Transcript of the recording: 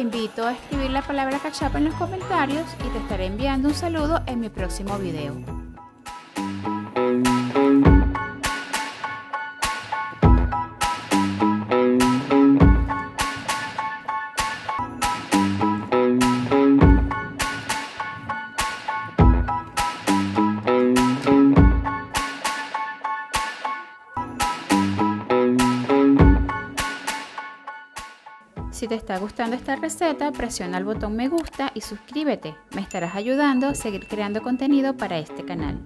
invito a escribir la palabra cachapa en los comentarios y te estaré enviando un saludo en mi próximo video. Si te está gustando esta receta, presiona el botón me gusta y suscríbete. Me estarás ayudando a seguir creando contenido para este canal.